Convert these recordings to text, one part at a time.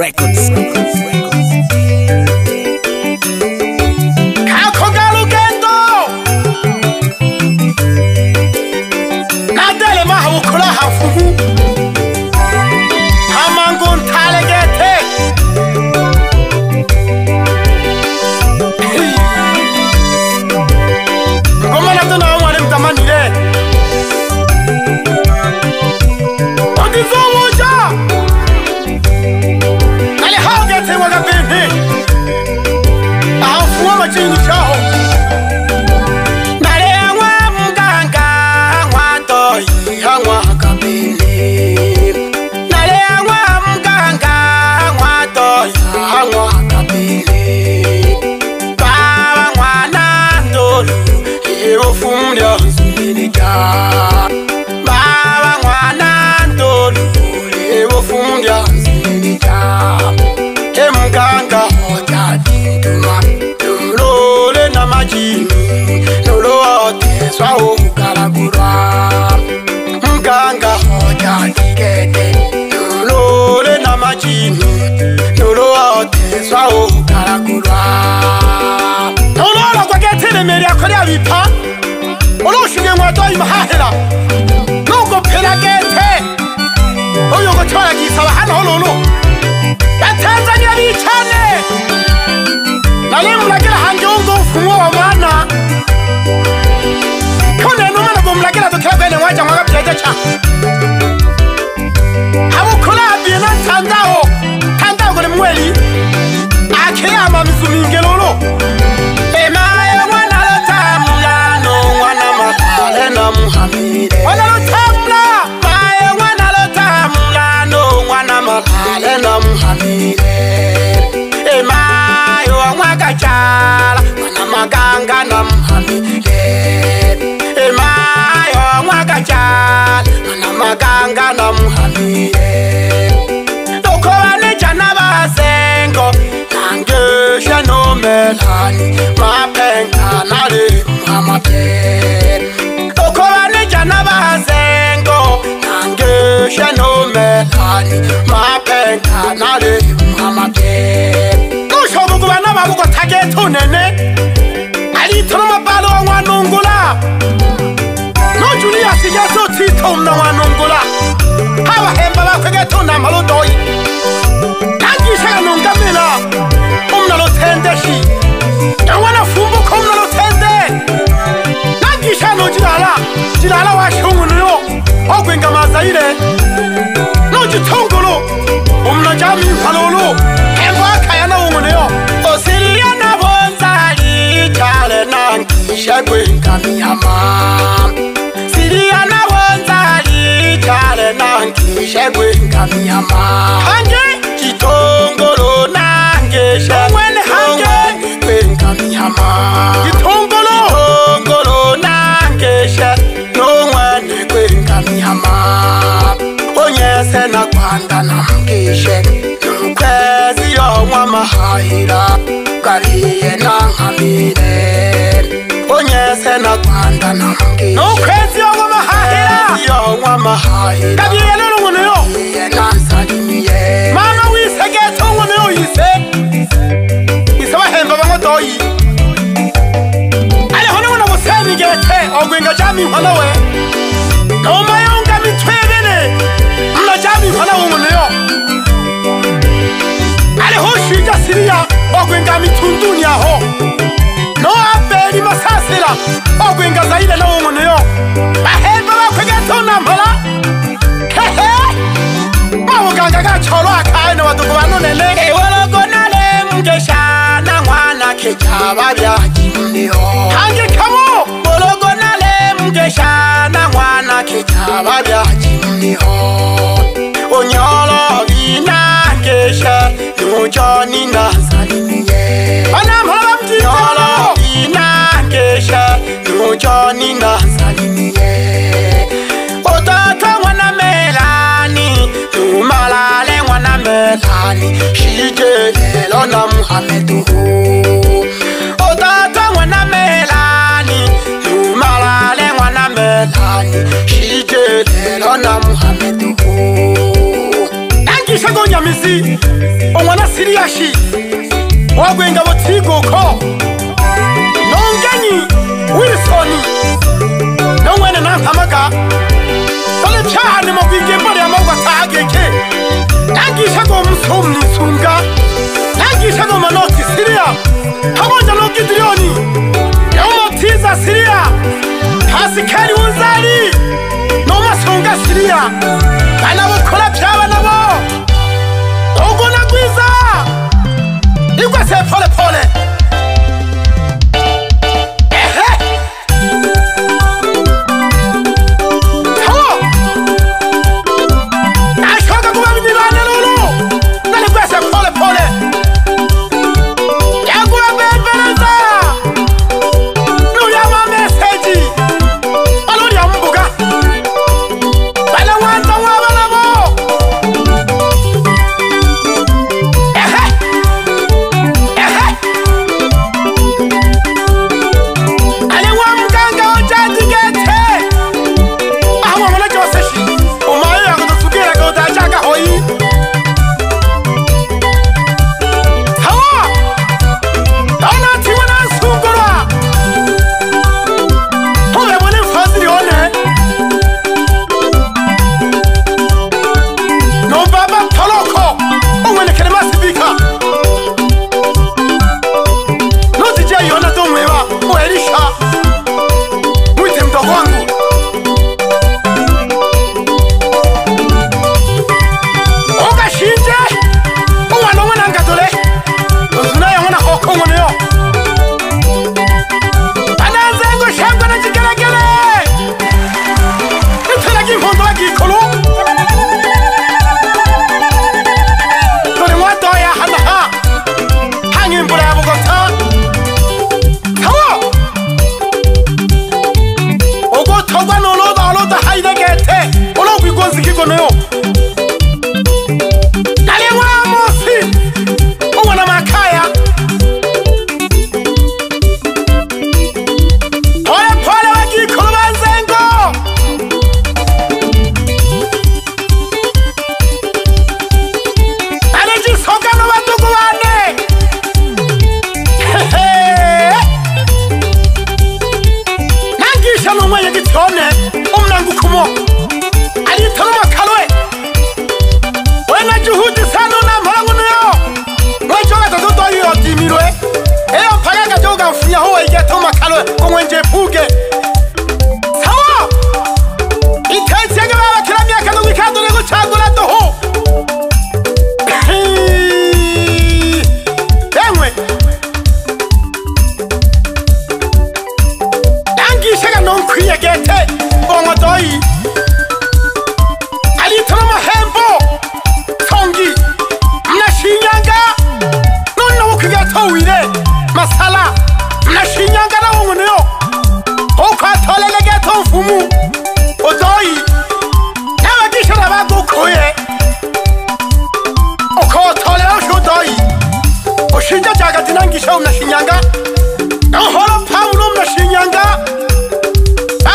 Records. imahahela nokophela kethe oyokothola kisa bahanololo bathanzania bitshane nalengomlakela hange ongofuwo wamana khonenomana bomlakela tokhela kwene ngwajangwakabjetacha hlangana mhalie lokho anejana basengo nangehle nomelani mapenganale mamate lokho anejana basengo nangehle nomelani mapenganale mamate kuhlobo kuba nababukothaketho nene alitho namabhalo wangwanungula julias yasothitho umna wanongola abahemba bakhweketho namalodoyi nangisekanongamela umna lothente si nawana fumbukho umna lothente nangisekanojilala jilala washongunuyo okwengamazayile nojithongolo umna jamifalolo hemba akhayana wongunuyo osiliyanabonzali jale nangisekwengamiyamaa ngishekwe ngamnyama chitongolo nangeshaiwe ngamnyama senakwanda namkishe nomkweziyo mwamahayira kaliyena ngamine onyesenakwanda namkishe yeyele lungono yo mama uyisekethe ungono yo yise ngisebahemba bangodoyi alihona ngona busenikethe okwinga jami hona we noma yonke mithwekene mna jami hona wungono yo alihoshwita siriya okwinga mithuntuni yaho vayeli vasasila okwingazayile lowo munhu yo vahendva vakhweke tunambala hehe vavuganga ka tsholo akhaene vatuku vanuneleke ivolokonale mkexana n'wana khejavaya hangi khamo volokonale mkexana n'wana khejavaya onyolo vina nkexa nuconinga janinga otata ngwana melani tumalale ngwana melani shike lelo na muhamedu otata ngwana melani tumalale ngwana melani shike lelo na muhamedu angishago nyamisi ongwana siriashi wagwengabo tigoko nowene nathamaka solepyane mokike mbole yamagwa thageke nangishako msomnisunga nangishako manoti siria khakonja lokidriyoni yaumathiza siria hasikeli unzali nomasunga siria banabokhola pyabanabo okunakwiza ikwesepole kisha umnashinyanga nohola pawulo umnashinyanga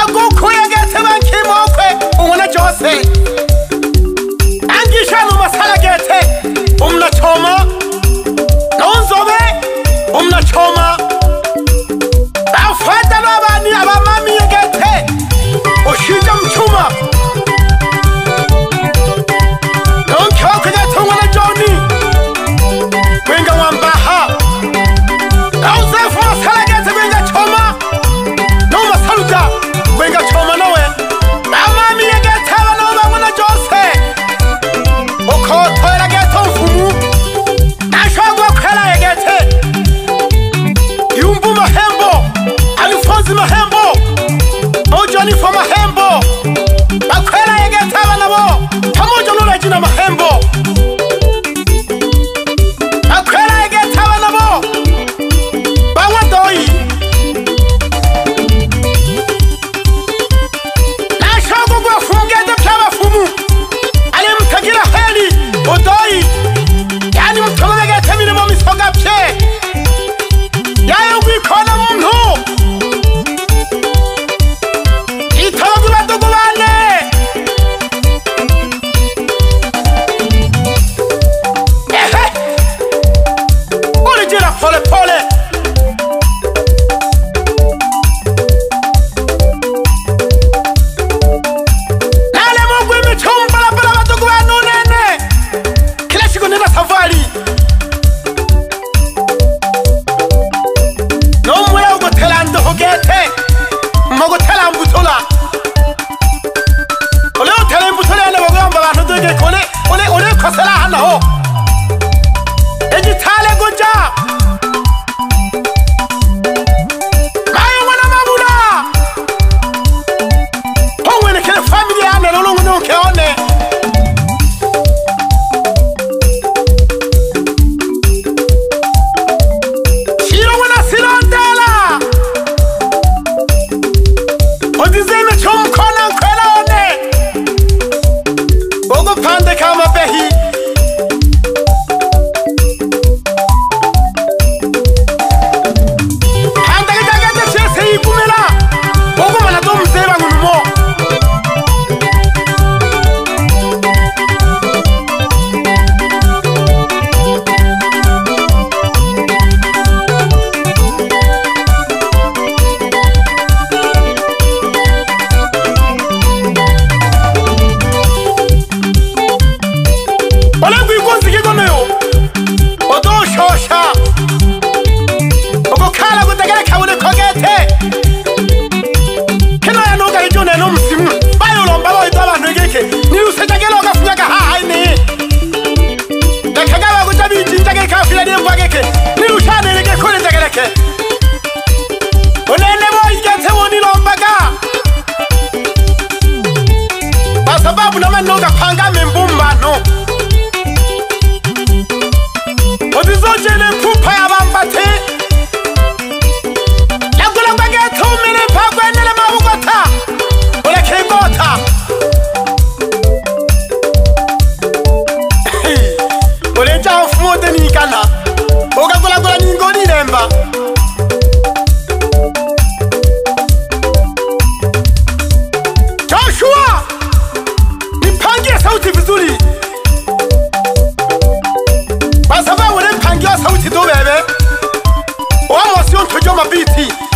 agukuyegete vankimokwe umona jose angisha numasalagete umnachoma nonzove umnachoma bafata lwavani avamamiyegete ushija mchuma money for my head. you're my BT.